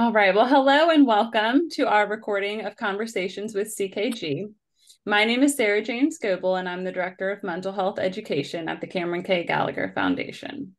All right. Well, hello and welcome to our recording of Conversations with CKG. My name is Sarah Jane Scoble, and I'm the Director of Mental Health Education at the Cameron K. Gallagher Foundation.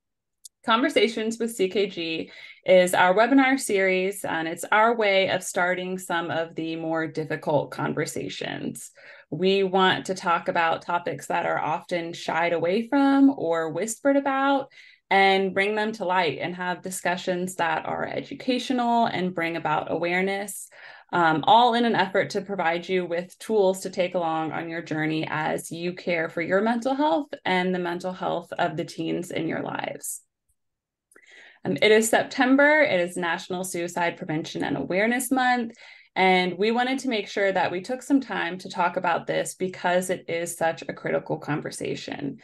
Conversations with CKG is our webinar series, and it's our way of starting some of the more difficult conversations. We want to talk about topics that are often shied away from or whispered about and bring them to light and have discussions that are educational and bring about awareness, um, all in an effort to provide you with tools to take along on your journey as you care for your mental health and the mental health of the teens in your lives. Um, it is September, it is National Suicide Prevention and Awareness Month. And we wanted to make sure that we took some time to talk about this because it is such a critical conversation.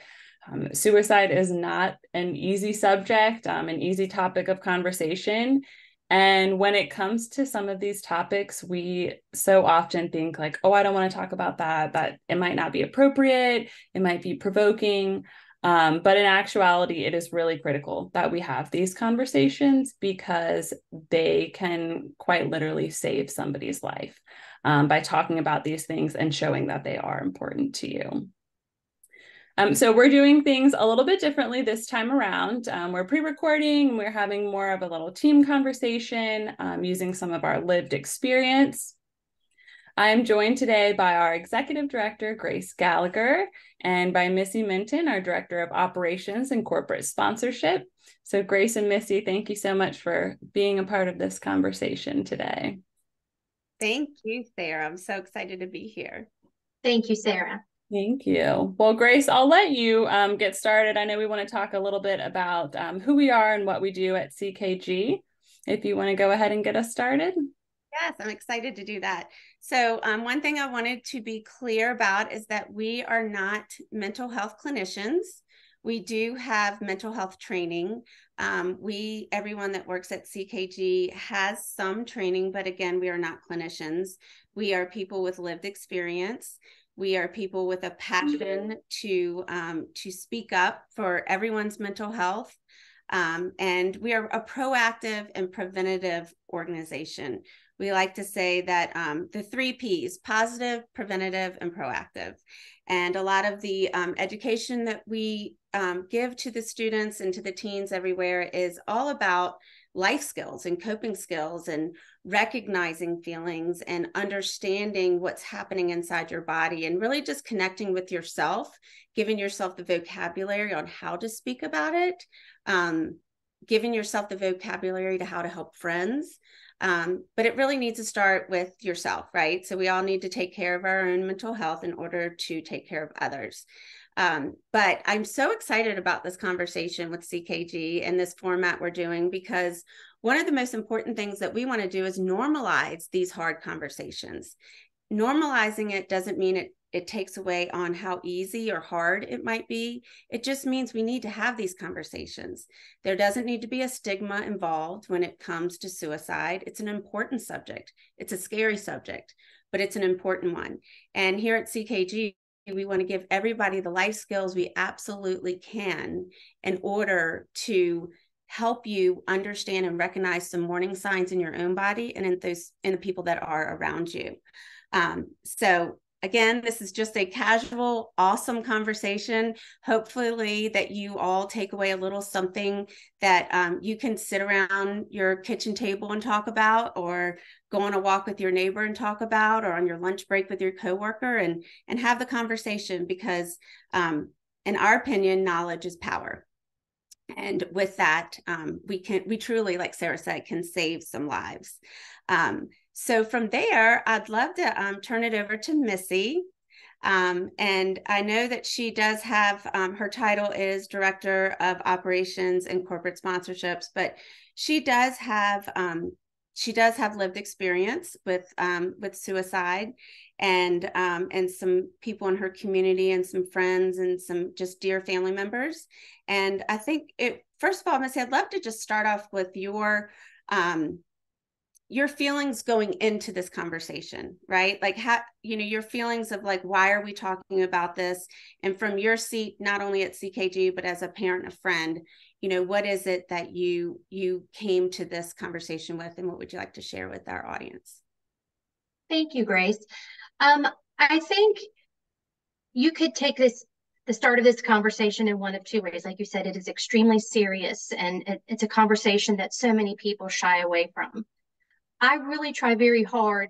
Um, suicide is not an easy subject, um, an easy topic of conversation. And when it comes to some of these topics, we so often think like, oh, I don't want to talk about that, that it might not be appropriate, it might be provoking. Um, but in actuality, it is really critical that we have these conversations because they can quite literally save somebody's life um, by talking about these things and showing that they are important to you. Um, so we're doing things a little bit differently this time around. Um, we're pre-recording, we're having more of a little team conversation um, using some of our lived experience. I am joined today by our Executive Director, Grace Gallagher, and by Missy Minton, our Director of Operations and Corporate Sponsorship. So Grace and Missy, thank you so much for being a part of this conversation today. Thank you, Sarah. I'm so excited to be here. Thank you, Sarah. Thank you. Well, Grace, I'll let you um, get started. I know we want to talk a little bit about um, who we are and what we do at CKG. If you want to go ahead and get us started. Yes, I'm excited to do that. So, um, one thing I wanted to be clear about is that we are not mental health clinicians. We do have mental health training. Um, we, everyone that works at CKG has some training, but again, we are not clinicians. We are people with lived experience. We are people with a passion to um, to speak up for everyone's mental health, um, and we are a proactive and preventative organization. We like to say that um, the three P's: positive, preventative, and proactive. And a lot of the um, education that we um, give to the students and to the teens everywhere is all about life skills and coping skills and recognizing feelings and understanding what's happening inside your body and really just connecting with yourself, giving yourself the vocabulary on how to speak about it, um, giving yourself the vocabulary to how to help friends. Um, but it really needs to start with yourself, right? So we all need to take care of our own mental health in order to take care of others. Um, but I'm so excited about this conversation with CKG and this format we're doing because one of the most important things that we want to do is normalize these hard conversations. Normalizing it doesn't mean it it takes away on how easy or hard it might be. It just means we need to have these conversations. There doesn't need to be a stigma involved when it comes to suicide. It's an important subject. It's a scary subject, but it's an important one. And here at CKG, we want to give everybody the life skills we absolutely can in order to help you understand and recognize some warning signs in your own body and in those in the people that are around you. Um, so again this is just a casual awesome conversation. Hopefully that you all take away a little something that um, you can sit around your kitchen table and talk about or go on a walk with your neighbor and talk about or on your lunch break with your coworker and and have the conversation because um, in our opinion knowledge is power. And with that um, we can we truly like sarah said can save some lives. Um, so from there i'd love to um, turn it over to missy. Um, and i know that she does have um, her title is director of operations and corporate sponsorships but she does have um, she does have lived experience with um, with suicide and um, and some people in her community and some friends and some just dear family members. And i think it first of all missy i'd love to just start off with your um, your feelings going into this conversation right? Like how you know your feelings of like why are we talking about this? And from your seat not only at ckg but as a parent a friend you know what is it that you you came to this conversation with and what would you like to share with our audience? Thank you grace. Um, i think you could take this the start of this conversation in one of two ways. Like you said it is extremely serious and it, it's a conversation that so many people shy away from i really try very hard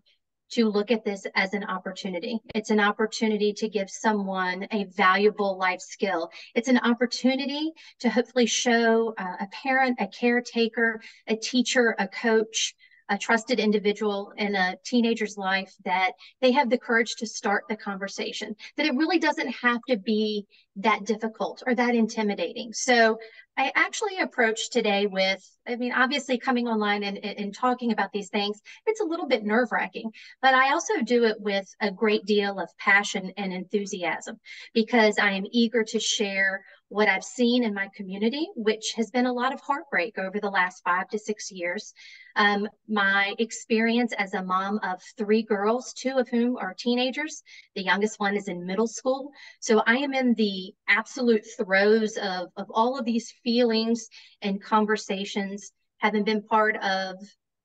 to look at this as an opportunity. It's an opportunity to give someone a valuable life skill. It's an opportunity to hopefully show uh, a parent, a caretaker, a teacher, a coach, a trusted individual in a teenager's life that they have the courage to start the conversation, that it really doesn't have to be that difficult or that intimidating. So I actually approached today with, I mean, obviously coming online and, and talking about these things, it's a little bit nerve wracking, but I also do it with a great deal of passion and enthusiasm because I am eager to share what I've seen in my community, which has been a lot of heartbreak over the last five to six years. Um, my experience as a mom of three girls, two of whom are teenagers. The youngest one is in middle school. So I am in the absolute throes of, of all of these feelings and conversations, having been part of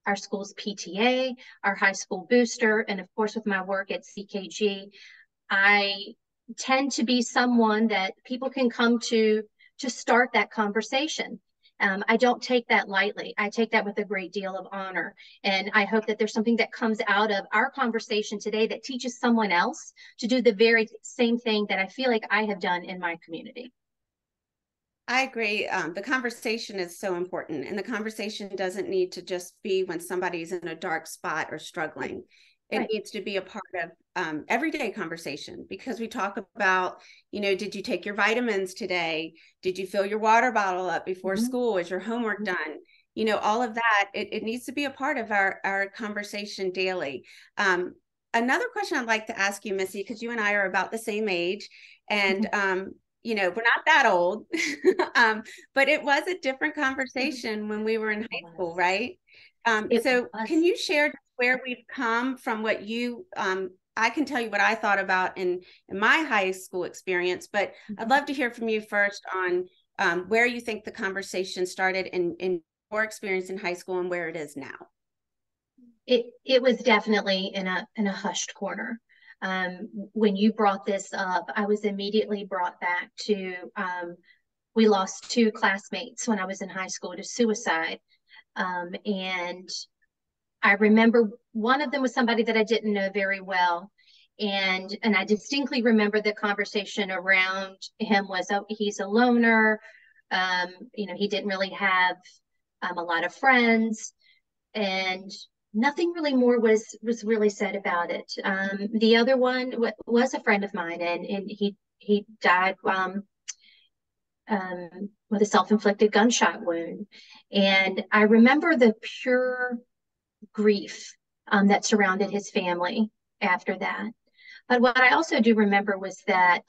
our school's PTA, our high school booster, and of course, with my work at CKG, I tend to be someone that people can come to to start that conversation. Um, I don't take that lightly. I take that with a great deal of honor. And I hope that there's something that comes out of our conversation today that teaches someone else to do the very same thing that I feel like I have done in my community. I agree. Um, the conversation is so important, and the conversation doesn't need to just be when somebody's in a dark spot or struggling. It right. needs to be a part of um, everyday conversation because we talk about, you know, did you take your vitamins today? Did you fill your water bottle up before mm-hmm. school? Is your homework mm-hmm. done? You know, all of that, it, it needs to be a part of our, our conversation daily. Um, another question I'd like to ask you, Missy, because you and I are about the same age. And mm-hmm. um, you know, we're not that old, um, but it was a different mm-hmm. conversation when we were in high school, right? Um, so, was. can you share where we've come from what you um, I can tell you what I thought about in, in my high school experience, but mm-hmm. I'd love to hear from you first on um, where you think the conversation started in, in your experience in high school and where it is now. It it was definitely in a in a hushed corner. Um, when you brought this up, I was immediately brought back to um, we lost two classmates when I was in high school to suicide. Um, and I remember one of them was somebody that I didn't know very well. And and I distinctly remember the conversation around him was oh he's a loner, um, you know he didn't really have um, a lot of friends, and nothing really more was was really said about it. Um, the other one w- was a friend of mine, and and he he died um, um, with a self-inflicted gunshot wound, and I remember the pure grief um, that surrounded his family after that. But what I also do remember was that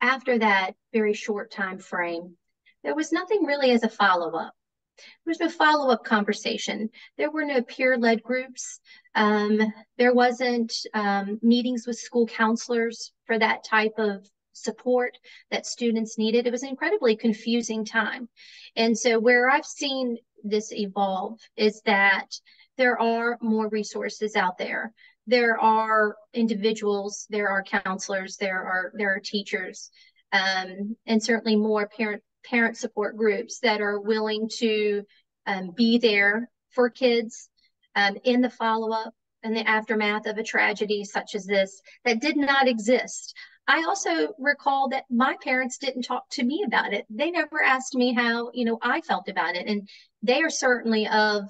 after that very short time frame, there was nothing really as a follow up. There was no follow up conversation. There were no peer led groups. Um, there wasn't um, meetings with school counselors for that type of support that students needed. It was an incredibly confusing time. And so, where I've seen this evolve is that there are more resources out there. There are individuals, there are counselors, there are there are teachers, um, and certainly more parent parent support groups that are willing to um, be there for kids um, in the follow up and the aftermath of a tragedy such as this that did not exist. I also recall that my parents didn't talk to me about it. They never asked me how, you know, I felt about it. And they are certainly of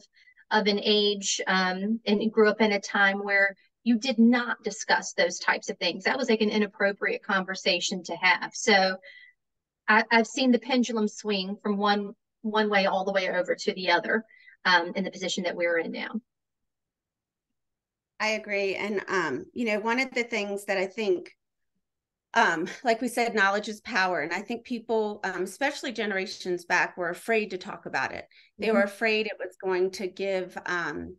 of an age um, and grew up in a time where you did not discuss those types of things. That was like an inappropriate conversation to have. So I, have seen the pendulum swing from one one way all the way over to the other um, in the position that we're in now. I agree, and um, you know, one of the things that I think um, like we said, knowledge is power. And I think people, um, especially generations back, were afraid to talk about it. They mm-hmm. were afraid it was going to give um,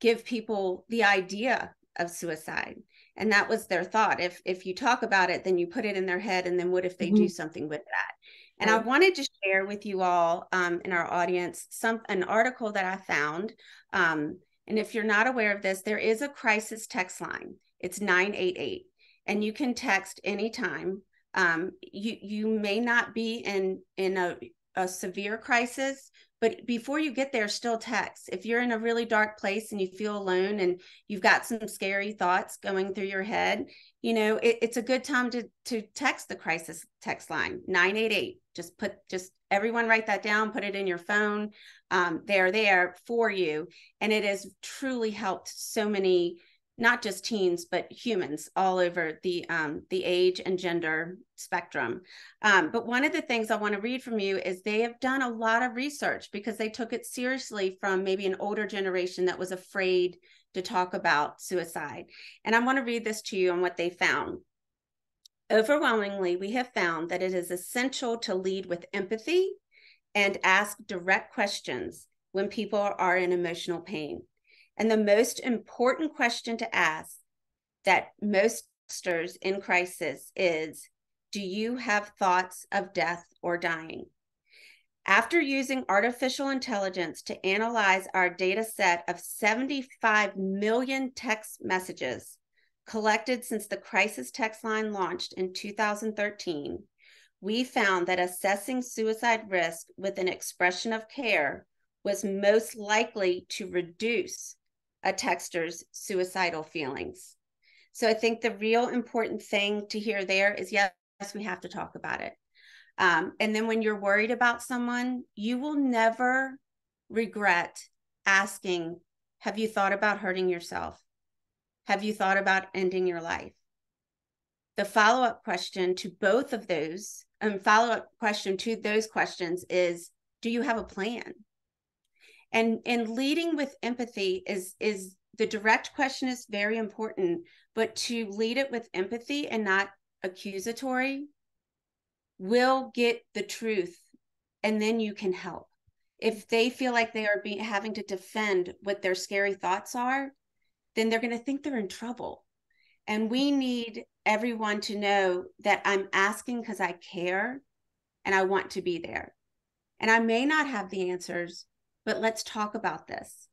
give people the idea of suicide. And that was their thought. If if you talk about it, then you put it in their head, and then what if they mm-hmm. do something with that? And I wanted to share with you all um, in our audience some an article that I found. Um, and if you're not aware of this, there is a crisis text line. It's 988, and you can text anytime. Um, you you may not be in in a, a severe crisis, but before you get there still text. If you're in a really dark place and you feel alone and you've got some scary thoughts going through your head you know it, it's a good time to to text the crisis text line 988 just put just everyone write that down put it in your phone. Um, they're there for you. And it has truly helped so many not just teens but humans all over the um, the age and gender spectrum. Um, but one of the things i want to read from you is they have done a lot of research because they took it seriously from maybe an older generation that was afraid to talk about suicide. And i want to read this to you on what they found. Overwhelmingly we have found that it is essential to lead with empathy and ask direct questions when people are in emotional pain and the most important question to ask that most sters in crisis is Do you have thoughts of death or dying? After using artificial intelligence to analyze our data set of 75 million text messages collected since the crisis text line launched in 2013, we found that assessing suicide risk with an expression of care was most likely to reduce a texter's suicidal feelings. So I think the real important thing to hear there is yes, we have to talk about it. Um, and then when you're worried about someone, you will never regret asking, Have you thought about hurting yourself? Have you thought about ending your life? The follow up question to both of those, and um, follow up question to those questions is Do you have a plan? And and leading with empathy is is the direct question is very important but to lead it with empathy and not accusatory will get the truth and then you can help. If they feel like they are being having to defend what their scary thoughts are then they're going to think they're in trouble. And we need everyone to know that i'm asking because i care and i want to be there. And i may not have the answers but let's talk about this.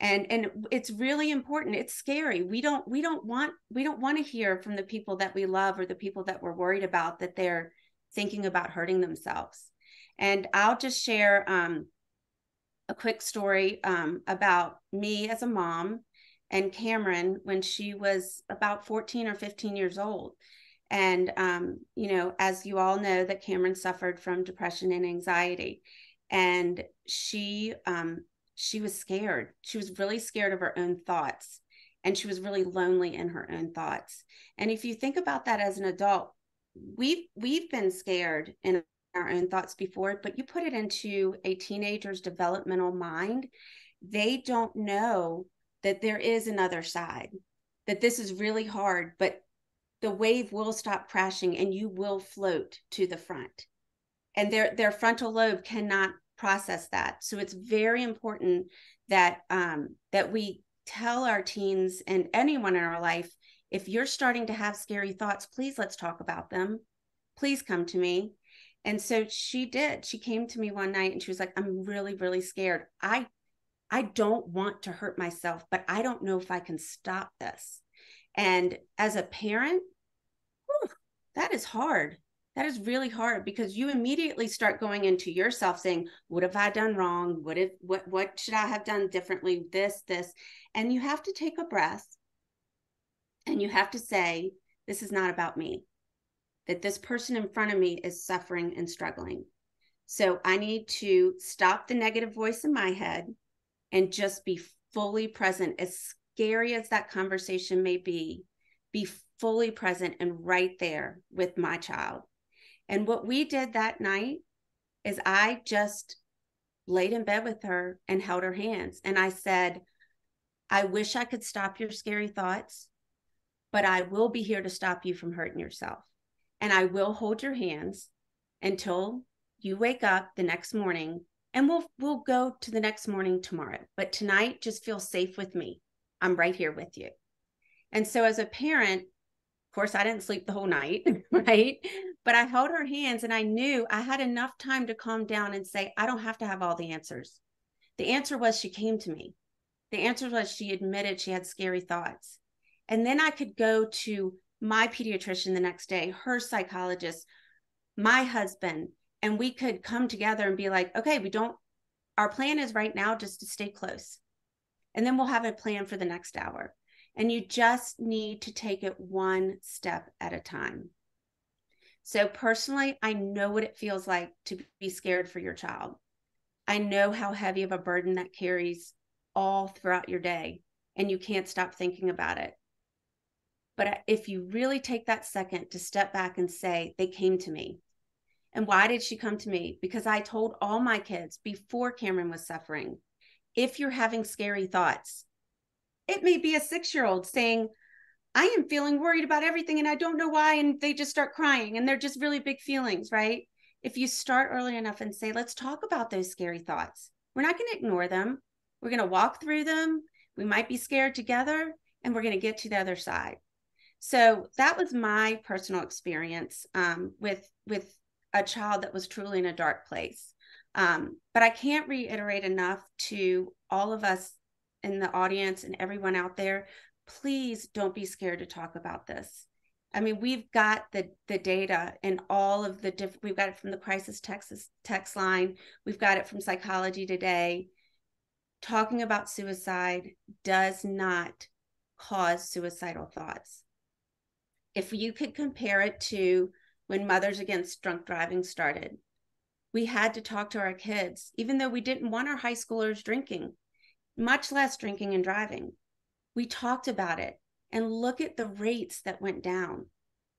And and it's really important. It's scary. We don't we don't want we don't want to hear from the people that we love or the people that we're worried about that they're thinking about hurting themselves. And i'll just share um, a quick story um, about me as a mom and cameron when she was about 14 or 15 years old. And um, you know as you all know that cameron suffered from depression and anxiety. And she um she was scared. She was really scared of her own thoughts and she was really lonely in her own thoughts. And if you think about that as an adult we've we've been scared in our own thoughts before but you put it into a teenager's developmental mind they don't know that there is another side that this is really hard but the wave will stop crashing and you will float to the front. And their their frontal lobe cannot process that. So it's very important that um, that we tell our teens and anyone in our life if you're starting to have scary thoughts, please let's talk about them. Please come to me. And so she did. She came to me one night and she was like, I'm really, really scared. I I don't want to hurt myself, but I don't know if I can stop this. And as a parent, whew, that is hard that is really hard because you immediately start going into yourself saying what have i done wrong? What if what what should i have done differently? This this and you have to take a breath and you have to say this is not about me. That this person in front of me is suffering and struggling. So i need to stop the negative voice in my head and just be fully present as scary as that conversation may be be fully present and right there with my child and what we did that night is I just laid in bed with her and held her hands. And I said, I wish I could stop your scary thoughts, but I will be here to stop you from hurting yourself. And I will hold your hands until you wake up the next morning and we'll we'll go to the next morning tomorrow. But tonight just feel safe with me. I'm right here with you. And so as a parent, of course, I didn't sleep the whole night, right? But I held her hands and I knew I had enough time to calm down and say, I don't have to have all the answers. The answer was she came to me. The answer was she admitted she had scary thoughts. And then I could go to my pediatrician the next day, her psychologist, my husband, and we could come together and be like, okay, we don't, our plan is right now just to stay close. And then we'll have a plan for the next hour. And you just need to take it one step at a time. So, personally, I know what it feels like to be scared for your child. I know how heavy of a burden that carries all throughout your day, and you can't stop thinking about it. But if you really take that second to step back and say, they came to me. And why did she come to me? Because I told all my kids before Cameron was suffering if you're having scary thoughts, it may be a six year old saying, I am feeling worried about everything and I don't know why. And they just start crying and they're just really big feelings, right? If you start early enough and say, let's talk about those scary thoughts, we're not going to ignore them. We're going to walk through them. We might be scared together and we're going to get to the other side. So that was my personal experience um, with with a child that was truly in a dark place. Um, but I can't reiterate enough to all of us in the audience and everyone out there please don't be scared to talk about this. I mean, we've got the the data and all of the different. We've got it from the crisis Texas text line. We've got it from Psychology Today. Talking about suicide does not cause suicidal thoughts. If you could compare it to when Mothers Against Drunk Driving started, we had to talk to our kids, even though we didn't want our high schoolers drinking, much less drinking and driving we talked about it and look at the rates that went down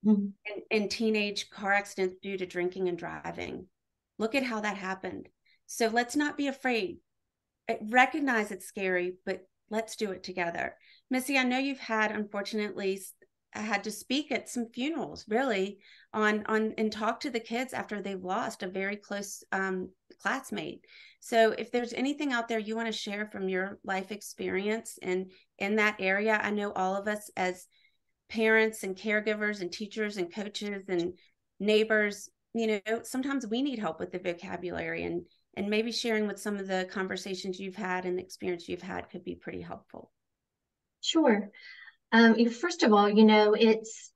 mm-hmm. in, in teenage car accidents due to drinking and driving. Look at how that happened. So let's not be afraid. I recognize it's scary, but let's do it together. Missy, I know you've had, unfortunately, I had to speak at some funerals really on on and talk to the kids after they've lost a very close um, classmate. So if there's anything out there you want to share from your life experience and in that area, I know all of us as parents and caregivers and teachers and coaches and neighbors, you know, sometimes we need help with the vocabulary and and maybe sharing with some of the conversations you've had and the experience you've had could be pretty helpful. Sure. Um, first of all, you know, it's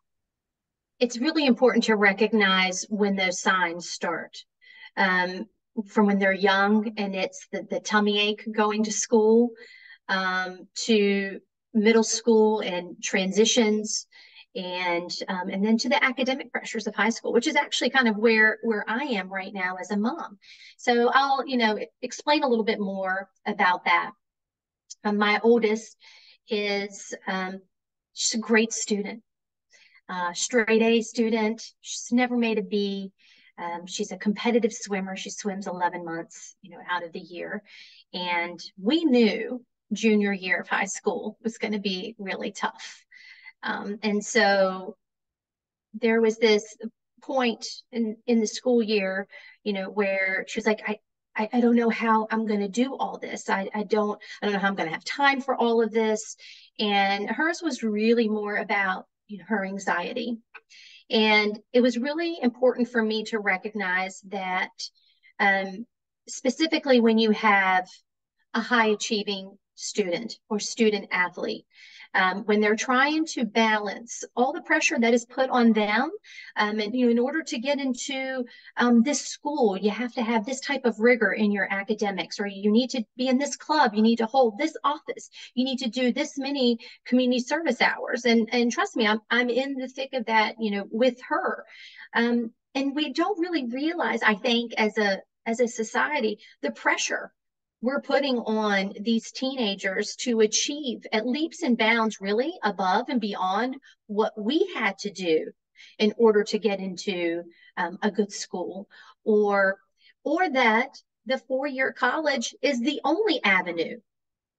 it's really important to recognize when those signs start. Um, from when they're young and it's the, the tummy ache going to school um, to middle school and transitions and um, and then to the academic pressures of high school which is actually kind of where where i am right now as a mom so i'll you know explain a little bit more about that um, my oldest is um, She's a great student, uh, straight A student. She's never made a B. Um, she's a competitive swimmer. She swims 11 months, you know, out of the year. And we knew junior year of high school was going to be really tough. Um, and so there was this point in, in the school year, you know, where she was like, I, I, I don't know how I'm going to do all this. I, I don't, I don't know how I'm going to have time for all of this. And hers was really more about you know, her anxiety. And it was really important for me to recognize that um, specifically when you have a high achieving student or student athlete, um, when they're trying to balance all the pressure that is put on them. Um, and you know, in order to get into um, this school, you have to have this type of rigor in your academics, or you need to be in this club, you need to hold this office, you need to do this many community service hours. And and trust me, I'm I'm in the thick of that, you know, with her. Um, and we don't really realize, I think, as a as a society, the pressure we're putting on these teenagers to achieve at leaps and bounds really above and beyond what we had to do in order to get into um, a good school or or that the four-year college is the only avenue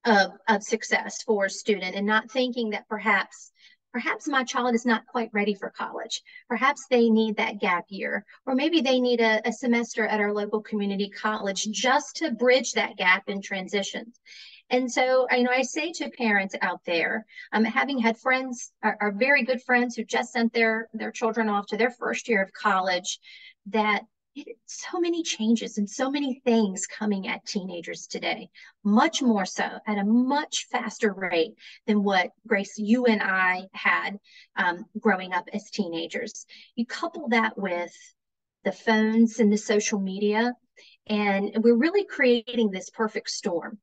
of, of success for a student and not thinking that perhaps Perhaps my child is not quite ready for college. Perhaps they need that gap year, or maybe they need a, a semester at our local community college just to bridge that gap in transitions. And so, you know, I say to parents out there, um, having had friends, are, very good friends who just sent their their children off to their first year of college, that so many changes and so many things coming at teenagers today, much more so at a much faster rate than what Grace, you and I had um, growing up as teenagers. You couple that with the phones and the social media, and we're really creating this perfect storm.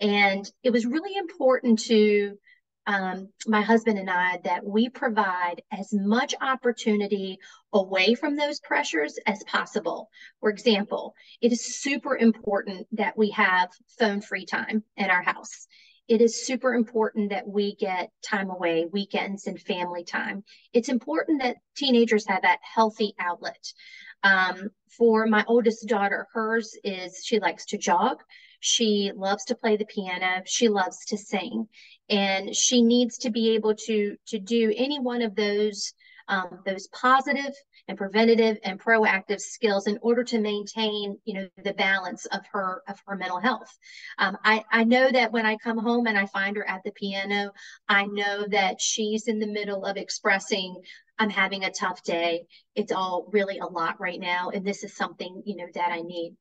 And it was really important to um, my husband and I that we provide as much opportunity away from those pressures as possible. For example, it is super important that we have phone free time in our house. It is super important that we get time away, weekends and family time. It's important that teenagers have that healthy outlet. Um, for my oldest daughter, hers is she likes to jog. She loves to play the piano. She loves to sing and she needs to be able to to do any one of those um, those positive and preventative and proactive skills in order to maintain you know the balance of her of her mental health. Um, I, I know that when i come home and i find her at the piano i know that she's in the middle of expressing i'm having a tough day. It's all really a lot right now and this is something you know that i need.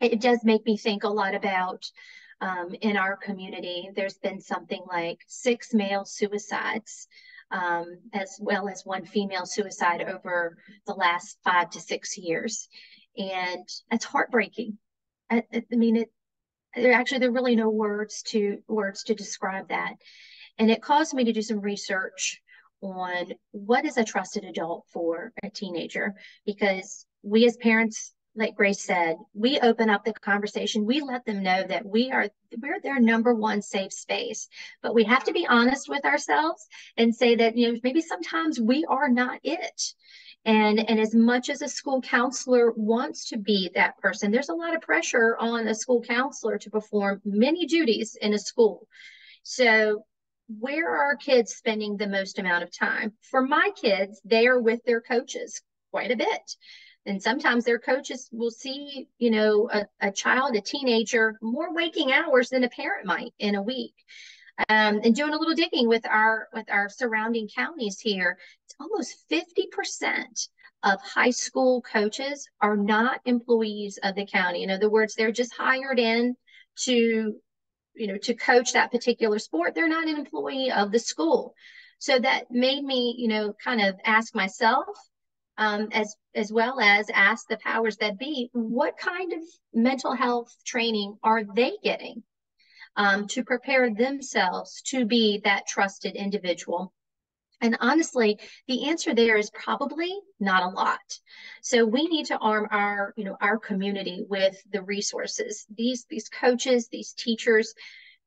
It does make me think a lot about um, in our community. There's been something like six male suicides, um, as well as one female suicide over the last five to six years. And it's heartbreaking. I, I mean, it, there actually, there are really no words to words to describe that. And it caused me to do some research on what is a trusted adult for a teenager because we as parents like Grace said, we open up the conversation. We let them know that we are we're their number one safe space. But we have to be honest with ourselves and say that you know maybe sometimes we are not it. And and as much as a school counselor wants to be that person, there's a lot of pressure on a school counselor to perform many duties in a school. So where are our kids spending the most amount of time? For my kids, they are with their coaches quite a bit and sometimes their coaches will see you know a, a child a teenager more waking hours than a parent might in a week. Um, and doing a little digging with our with our surrounding counties here it's almost 50% of high school coaches are not employees of the county. In other words they're just hired in to you know to coach that particular sport. They're not an employee of the school. So that made me you know kind of ask myself um, as as well as ask the powers that be what kind of mental health training are they getting um, to prepare themselves to be that trusted individual? And honestly the answer there is probably not a lot. So we need to arm our you know our community with the resources. These these coaches these teachers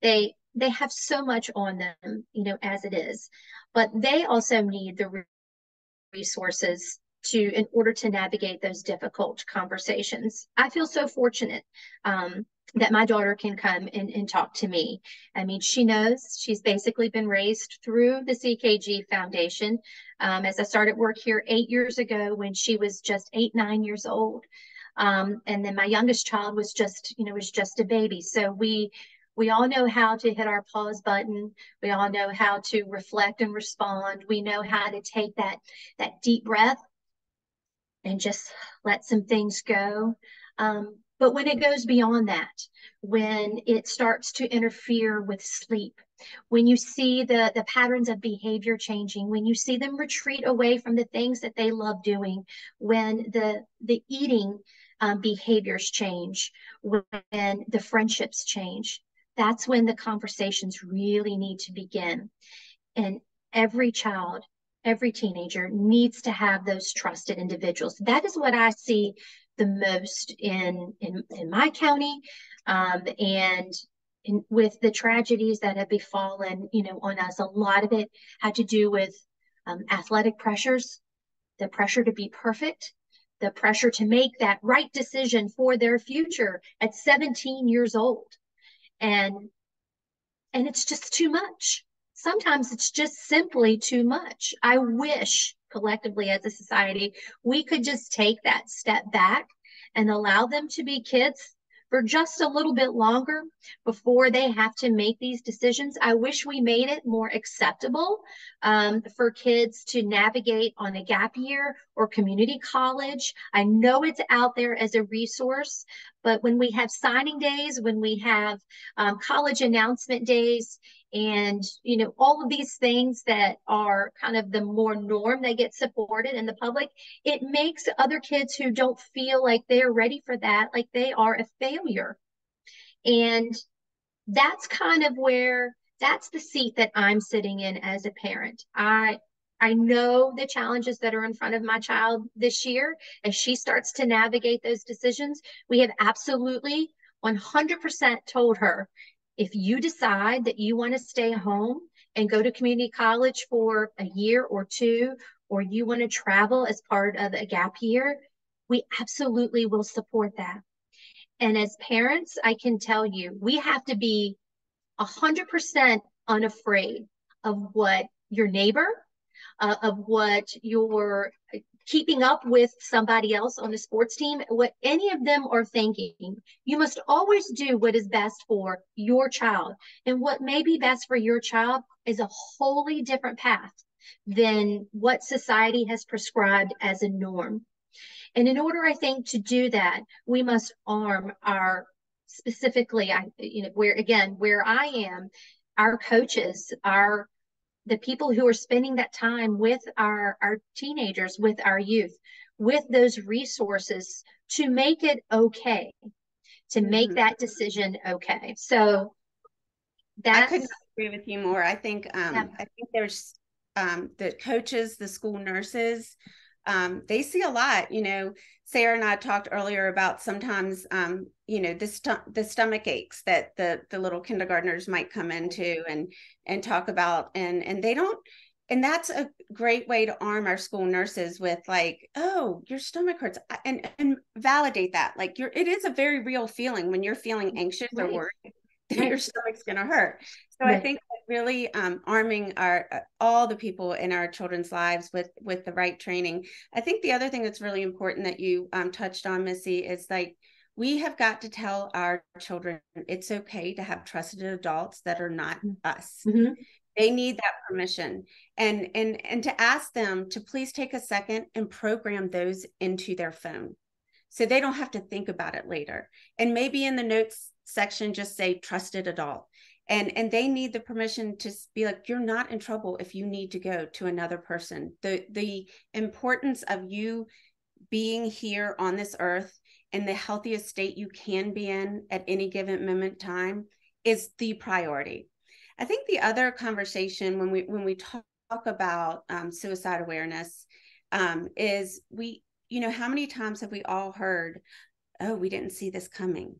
they they have so much on them you know as it is. But they also need the resources to in order to navigate those difficult conversations. I feel so fortunate um, that my daughter can come and, and talk to me. I mean, she knows she's basically been raised through the CKG Foundation. Um, as I started work here eight years ago when she was just eight, nine years old. Um, and then my youngest child was just, you know, was just a baby. So we we all know how to hit our pause button we all know how to reflect and respond we know how to take that that deep breath and just let some things go. Um, but when it goes beyond that, when it starts to interfere with sleep, when you see the, the patterns of behavior changing, when you see them retreat away from the things that they love doing, when the, the eating um, behaviors change, when the friendships change, that's when the conversations really need to begin. And every child every teenager needs to have those trusted individuals. That is what I see the most in in, in my county, um, and in, with the tragedies that have befallen, you know, on us. A lot of it had to do with um, athletic pressures, the pressure to be perfect, the pressure to make that right decision for their future at 17 years old, and and it's just too much sometimes it's just simply too much. I wish collectively as a society we could just take that step back and allow them to be kids for just a little bit longer before they have to make these decisions. I wish we made it more acceptable um, for kids to navigate on a gap year or community college. I know it's out there as a resource, but when we have signing days, when we have um, college announcement days, and you know all of these things that are kind of the more norm they get supported in the public it makes other kids who don't feel like they're ready for that like they are a failure and that's kind of where that's the seat that i'm sitting in as a parent i I know the challenges that are in front of my child this year as she starts to navigate those decisions. We have absolutely 100% told her if you decide that you want to stay home and go to community college for a year or two, or you want to travel as part of a gap year, we absolutely will support that. And as parents, I can tell you, we have to be 100% unafraid of what your neighbor, uh, of what your keeping up with somebody else on the sports team, what any of them are thinking, you must always do what is best for your child. And what may be best for your child is a wholly different path than what society has prescribed as a norm. And in order, I think, to do that, we must arm our specifically, I, you know, where again, where I am, our coaches, our the people who are spending that time with our, our teenagers, with our youth, with those resources to make it okay, to make mm-hmm. that decision okay. So that's I couldn't agree with you more. I think um, yeah. I think there's um, the coaches, the school nurses, um, they see a lot. You know, Sarah and I talked earlier about sometimes, um, you know, the st- the stomach aches that the the little kindergartners might come into and and talk about, and and they don't. And that's a great way to arm our school nurses with like, oh, your stomach hurts, and and validate that. Like, you're it is a very real feeling when you're feeling anxious right. or worried your stomach's going to hurt. So right. I think really um, arming our uh, all the people in our children's lives with with the right training. I think the other thing that's really important that you um, touched on, Missy, is like we have got to tell our children it's okay to have trusted adults that are not mm-hmm. us. Mm-hmm. They need that permission, and and and to ask them to please take a second and program those into their phone so they don't have to think about it later. And maybe in the notes section just say trusted adult. And and they need the permission to be like you're not in trouble if you need to go to another person. The the importance of you being here on this earth in the healthiest state you can be in at any given moment time is the priority. I think the other conversation when we when we talk about um, suicide awareness um, is we you know how many times have we all heard oh we didn't see this coming.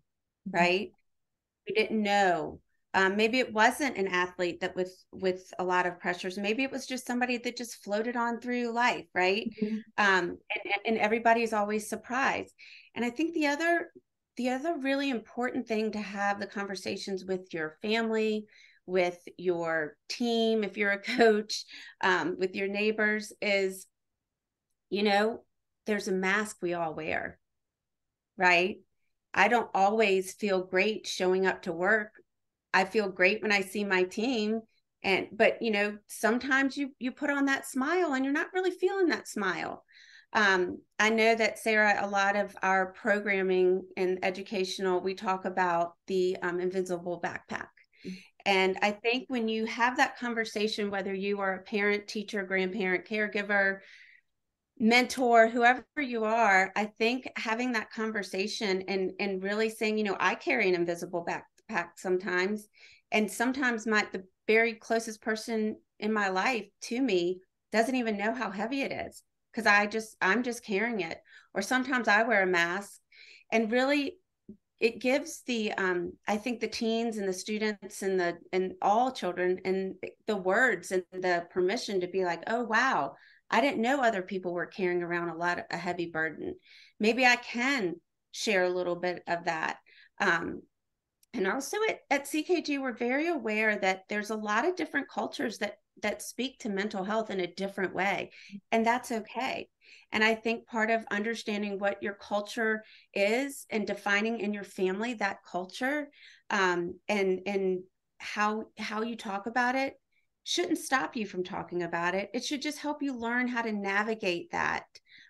Right we didn't know um, maybe it wasn't an athlete that was with a lot of pressures. Maybe it was just somebody that just floated on through life, right? Mm-hmm. Um, and, and everybody's always surprised. And I think the other the other really important thing to have the conversations with your family, with your team, if you're a coach, um, with your neighbors, is you know, there's a mask we all wear, right? I don't always feel great showing up to work. I feel great when I see my team and but you know sometimes you you put on that smile and you're not really feeling that smile. Um, i know that sarah a lot of our programming and educational we talk about the um, invisible backpack. Mm-hmm. and i think when you have that conversation whether you are a parent teacher grandparent caregiver mentor whoever you are i think having that conversation and and really saying you know i carry an invisible backpack sometimes and sometimes my the very closest person in my life to me doesn't even know how heavy it is because i just i'm just carrying it. Or sometimes i wear a mask and really it gives the um, i think the teens and the students and the and all children and the words and the permission to be like oh wow i didn't know other people were carrying around a lot of a heavy burden. Maybe i can share a little bit of that um, and also at, at ckg we're very aware that there's a lot of different cultures that that speak to mental health in a different way and that's okay. And I think part of understanding what your culture is and defining in your family that culture um, and and how how you talk about it shouldn't stop you from talking about it. It should just help you learn how to navigate that.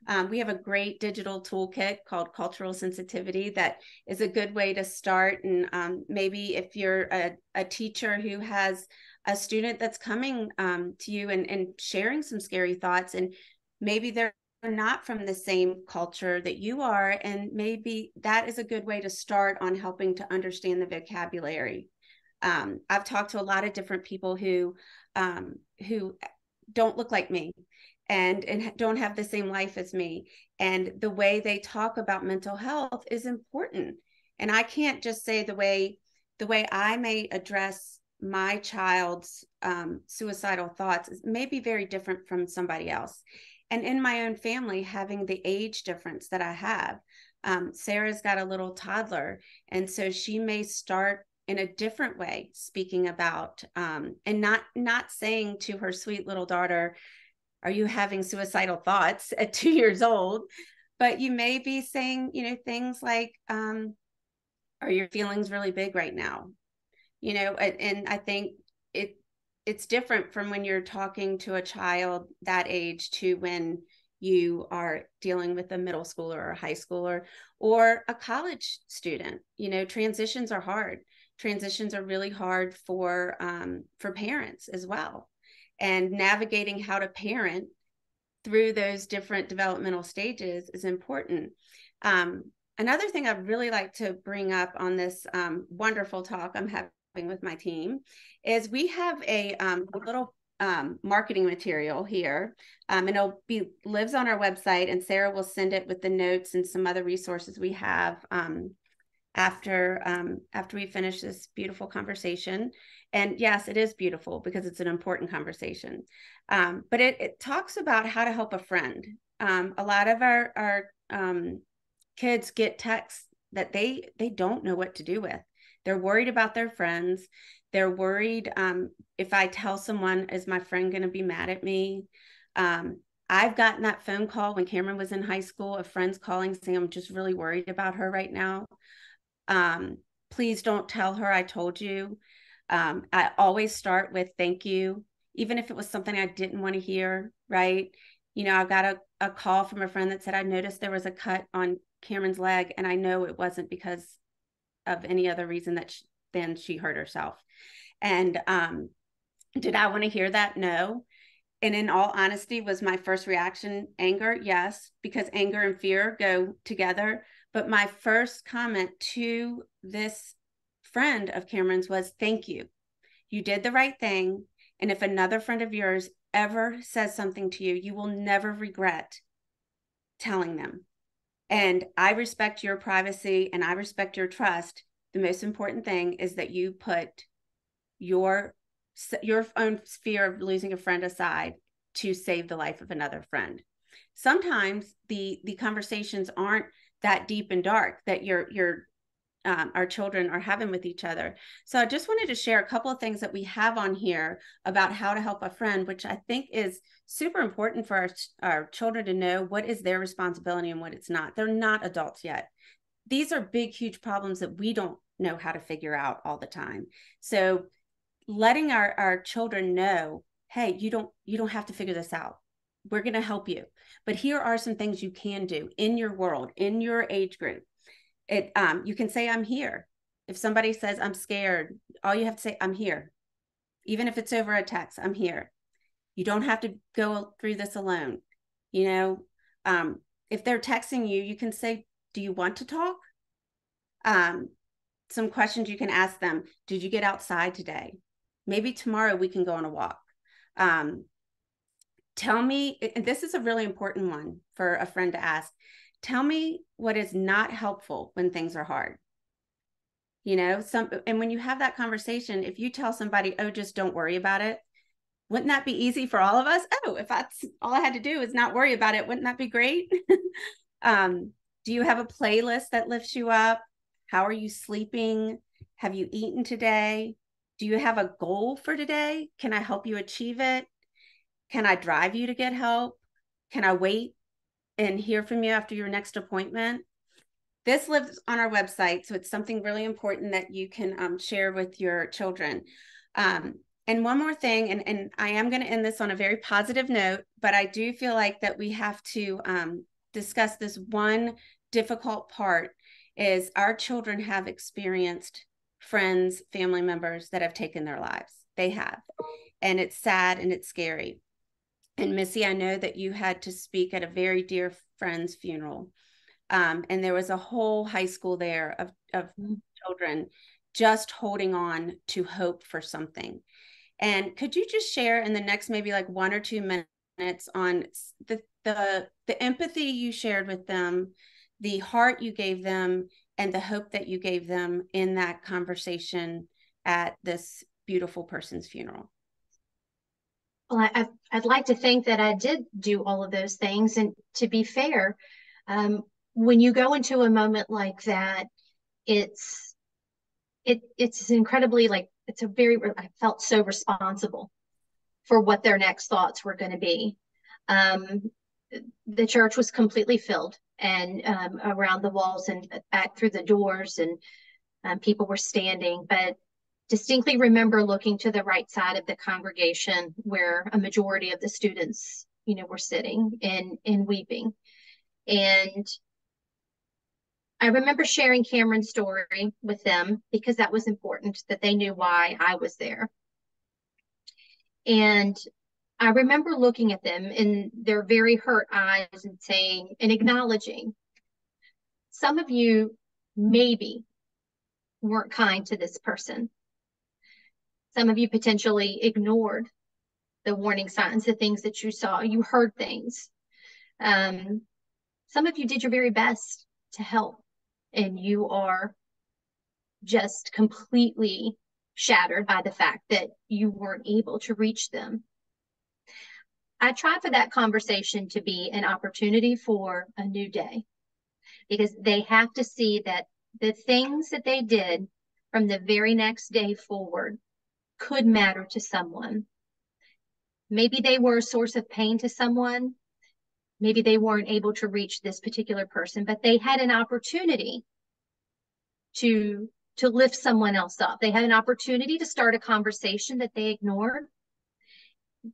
Um, we have a great digital toolkit called Cultural Sensitivity that is a good way to start. And um, maybe if you're a, a teacher who has a student that's coming um, to you and, and sharing some scary thoughts, and maybe they're not from the same culture that you are, and maybe that is a good way to start on helping to understand the vocabulary. Um, I've talked to a lot of different people who um, who don't look like me and and don't have the same life as me. And the way they talk about mental health is important. And i can't just say the way the way i may address my child's um, suicidal thoughts may be very different from somebody else. And in my own family having the age difference that i have um, sarah's got a little toddler. And so she may start in a different way speaking about um, and not not saying to her sweet little daughter are you having suicidal thoughts at two years old? But you may be saying you know things like um, are your feelings really big right now? You know and, and i think it it's different from when you're talking to a child that age to when you are dealing with a middle schooler or a high schooler or a college student. You know transitions are hard transitions are really hard for um, for parents as well. And navigating how to parent through those different developmental stages is important. Um, another thing i'd really like to bring up on this um, wonderful talk i'm having with my team is we have a, um, a little um, marketing material here. Um, and it'll be lives on our website and sarah will send it with the notes and some other resources we have um, after um, after we finish this beautiful conversation. And yes, it is beautiful because it's an important conversation. Um, but it, it talks about how to help a friend. Um, a lot of our our um, kids get texts that they they don't know what to do with. They're worried about their friends. They're worried um, if I tell someone, is my friend going to be mad at me? Um, I've gotten that phone call when Cameron was in high school of friends calling saying, I'm just really worried about her right now um, please don't tell her I told you. Um, I always start with thank you, even if it was something I didn't want to hear, right? You know, I got a, a call from a friend that said, I noticed there was a cut on Cameron's leg, and I know it wasn't because of any other reason that she, then she hurt herself. And um, did I want to hear that? No. And in all honesty, was my first reaction anger? Yes, because anger and fear go together. But my first comment to this friend of Cameron's was thank you. You did the right thing. And if another friend of yours ever says something to you, you will never regret telling them. And I respect your privacy and I respect your trust. The most important thing is that you put your your own fear of losing a friend aside to save the life of another friend. Sometimes the the conversations aren't that deep and dark that your your um, our children are having with each other. So I just wanted to share a couple of things that we have on here about how to help a friend, which I think is super important for our, our children to know what is their responsibility and what it's not. They're not adults yet. These are big, huge problems that we don't know how to figure out all the time. So letting our, our children know, hey, you don't you don't have to figure this out we're going to help you. But here are some things you can do in your world in your age group. It um you can say i'm here. If somebody says i'm scared all you have to say i'm here. Even if it's over a text i'm here. You don't have to go through this alone you know? Um if they're texting you you can say do you want to talk? Um some questions you can ask them did you get outside today? Maybe tomorrow we can go on a walk. Um tell me and this is a really important one for a friend to ask tell me what is not helpful when things are hard. You know some and when you have that conversation if you tell somebody oh just don't worry about it wouldn't that be easy for all of us? Oh if that's all i had to do is not worry about it wouldn't that be great? Um, do you have a playlist that lifts you up? How are you sleeping? Have you eaten today? Do you have a goal for today? Can i help you achieve it can I drive you to get help? Can I wait and hear from you after your next appointment. This lives on our website, so it's something really important that you can um, share with your children. Um, and one more thing, and, and I am going to end this on a very positive note, but I do feel like that we have to um, discuss this one difficult part is our children have experienced friends, family members that have taken their lives. They have. And it's sad and it's scary. And Missy, I know that you had to speak at a very dear friend's funeral. Um, and there was a whole high school there of, of mm-hmm. children just holding on to hope for something. And could you just share in the next maybe like one or two minutes on the the the empathy you shared with them, the heart you gave them, and the hope that you gave them in that conversation at this beautiful person's funeral? Well, I, would like to think that I did do all of those things. And to be fair, um, when you go into a moment like that, it's it it's incredibly like it's a very I felt so responsible for what their next thoughts were going to be. Um, the church was completely filled and um, around the walls and back through the doors and um, people were standing but distinctly remember looking to the right side of the congregation where a majority of the students you know were sitting and and weeping and I remember sharing Cameron's story with them because that was important that they knew why I was there. And I remember looking at them in their very hurt eyes and saying and acknowledging some of you maybe weren't kind to this person. Some of you potentially ignored the warning signs, the things that you saw. You heard things. Um, some of you did your very best to help, and you are just completely shattered by the fact that you weren't able to reach them. I try for that conversation to be an opportunity for a new day because they have to see that the things that they did from the very next day forward could matter to someone. Maybe they were a source of pain to someone. Maybe they weren't able to reach this particular person, but they had an opportunity to to lift someone else up. They had an opportunity to start a conversation that they ignored.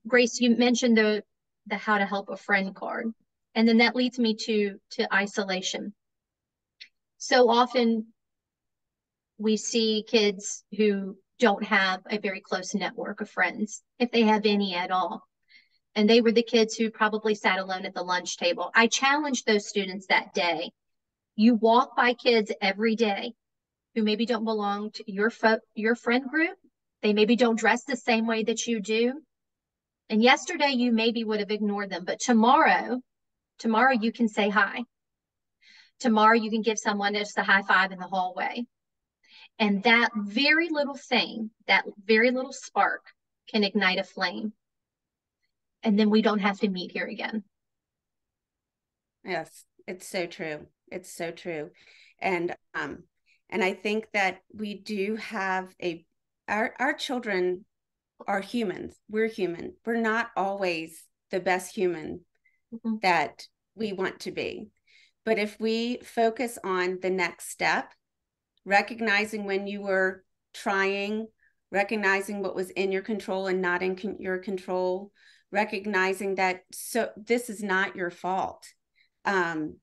Grace, you mentioned the the how to help a friend card. And then that leads me to to isolation. So often we see kids who don't have a very close network of friends, if they have any at all. And they were the kids who probably sat alone at the lunch table. I challenged those students that day. You walk by kids every day who maybe don't belong to your fo- your friend group. They maybe don't dress the same way that you do. And yesterday you maybe would have ignored them, but tomorrow, tomorrow you can say hi. Tomorrow you can give someone just a high five in the hallway. And that very little thing, that very little spark can ignite a flame. And then we don't have to meet here again. Yes, it's so true. It's so true. And um and I think that we do have a our our children are humans. We're human. We're not always the best human mm-hmm. that we want to be. But if we focus on the next step, recognizing when you were trying, recognizing what was in your control and not in con- your control, recognizing that so this is not your fault. Um,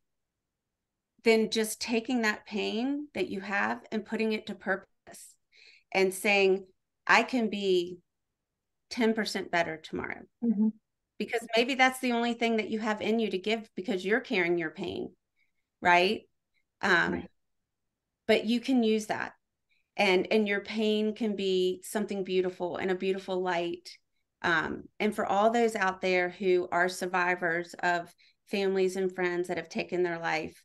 then just taking that pain that you have and putting it to purpose and saying, I can be 10% better tomorrow. Mm-hmm. Because maybe that's the only thing that you have in you to give because you're carrying your pain, right? Um, right. But you can use that. And and your pain can be something beautiful and a beautiful light. Um, and for all those out there who are survivors of families and friends that have taken their life,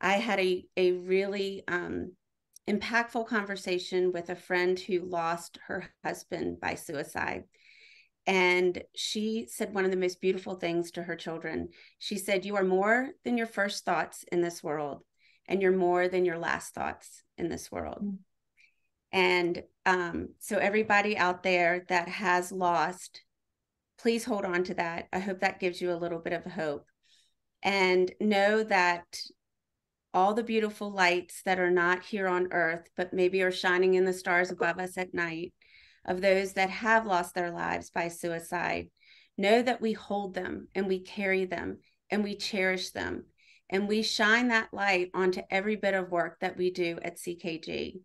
I had a a really um, impactful conversation with a friend who lost her husband by suicide. And she said one of the most beautiful things to her children. She said, You are more than your first thoughts in this world, and you're more than your last thoughts in this world. Mm-hmm. And um, so, everybody out there that has lost, please hold on to that. I hope that gives you a little bit of hope. and know that all the beautiful lights that are not here on earth, but maybe are shining in the stars above us at night, of those that have lost their lives by suicide, know that we hold them and we carry them and we cherish them. And we shine that light onto every bit of work that we do at CKG.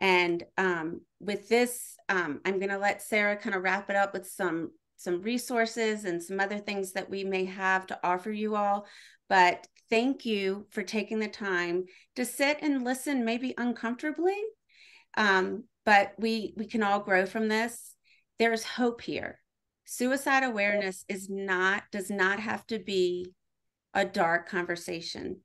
And um, with this, um, I'm going to let Sarah kind of wrap it up with some some resources and some other things that we may have to offer you all. But thank you for taking the time to sit and listen, maybe uncomfortably. Um, but we we can all grow from this. There's hope here. Suicide awareness is not does not have to be a dark conversation.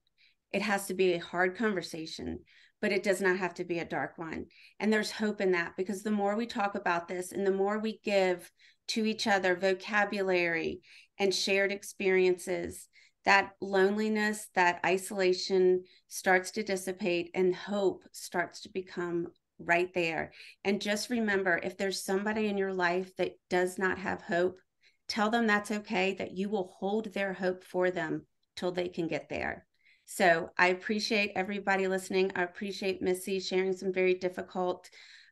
It has to be a hard conversation but it does not have to be a dark one. And there's hope in that because the more we talk about this and the more we give to each other vocabulary and shared experiences, that loneliness, that isolation starts to dissipate and hope starts to become right there. And just remember if there's somebody in your life that does not have hope, tell them that's okay, that you will hold their hope for them till they can get there. So I appreciate everybody listening. I appreciate Missy sharing some very difficult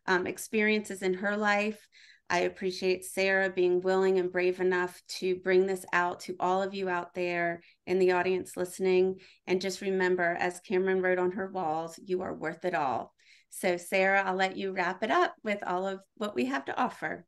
um, experiences in her life. I appreciate Sarah being willing and brave enough to bring this out to all of you out there in the audience listening. And just remember, as Cameron wrote on her walls, you are worth it all. So, Sarah, I'll let you wrap it up with all of what we have to offer.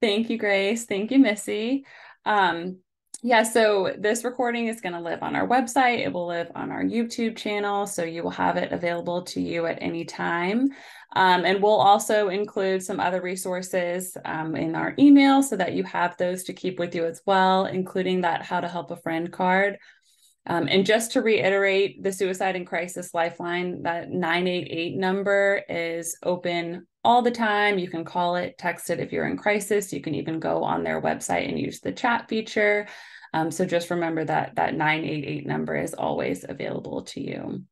Thank you, Grace. Thank you, Missy. Um, yeah, so this recording is going to live on our website. It will live on our YouTube channel. So you will have it available to you at any time. Um, and we'll also include some other resources um, in our email so that you have those to keep with you as well, including that How to Help a Friend card. Um, and just to reiterate, the Suicide and Crisis Lifeline, that 988 number is open all the time. You can call it, text it if you're in crisis. You can even go on their website and use the chat feature. Um, so just remember that that 988 number is always available to you.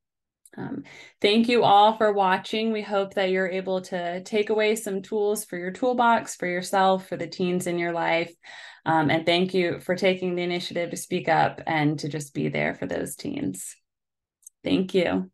Um, thank you all for watching. We hope that you're able to take away some tools for your toolbox, for yourself, for the teens in your life. Um, and thank you for taking the initiative to speak up and to just be there for those teens. Thank you.